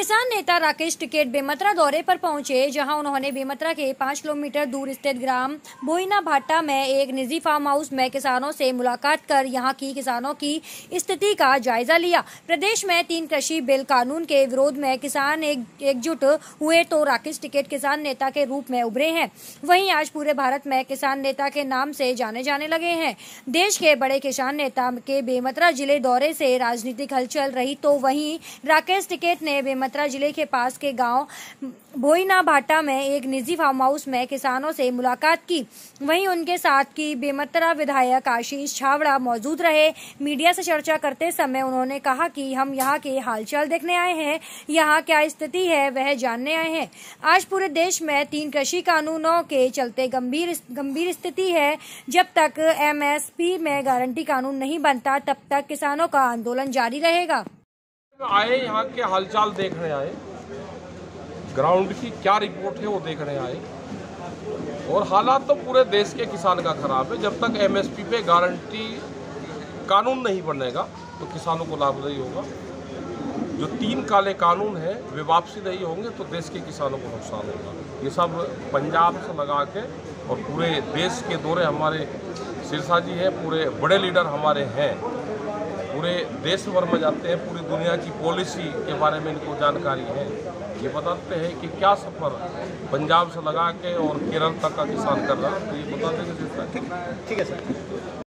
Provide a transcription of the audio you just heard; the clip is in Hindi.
किसान नेता राकेश टिकेट बेमतरा दौरे पर पहुँचे जहाँ उन्होंने बेमतरा के पाँच किलोमीटर दूर स्थित ग्राम बोईना भाटा में एक निजी फार्म हाउस में किसानों से मुलाकात कर यहाँ की किसानों की स्थिति का जायजा लिया। प्रदेश में तीन कृषि बिल कानून के विरोध में किसान एक, एकजुट हुए तो राकेश टिकेट किसान नेता के रूप में उभरे हैं। वहीं आज पूरे भारत में किसान नेता के नाम से जाने जाने लगे हैं। देश के बड़े किसान नेता के बेमतरा ज़िले दौरे से राजनीतिक हलचल रही तो वहीं राकेश टिकेट ने बेमतरा ज़िले के पास के गाँव भोईना भाटा में एक निजी फार्म हाउस में किसानों से मुलाकात की। वहीं उनके साथ की बेमतरा विधायक आशीष छावड़ा मौजूद रहे। मीडिया से चर्चा करते समय उन्होंने कहा कि हम यहाँ के हालचाल देखने आए हैं, यहाँ क्या स्थिति है वह जानने आए हैं। आज पूरे देश में तीन कृषि कानूनों के चलते गंभीर गंभीर स्थिति है। जब तक एमएसपी में गारंटी कानून नहीं बनता, तब तक किसानों का आंदोलन जारी रहेगा। आए, यहाँ के हालचाल देखने आए। ग्राउंड की क्या रिपोर्ट है वो देखने आए। और हालात तो पूरे देश के किसान का खराब है। जब तक एमएसपी पे गारंटी कानून नहीं बनेगा तो किसानों को लाभदायी होगा। जो तीन काले कानून हैं, वे वापसी नहीं होंगे तो देश के किसानों को नुकसान होगा। ये सब पंजाब से लगा के और पूरे देश के दौरे हमारे सिरसा जी हैं, पूरे बड़े लीडर हमारे हैं। पूरे देश भर में जाते हैं, पूरी दुनिया की पॉलिसी के बारे में इनको जानकारी है। ये बताते हैं कि क्या सफ़र पंजाब से लगा के और केरल तक का किसान कर रहा है। तो ये बताते हैं ठीक है, सर।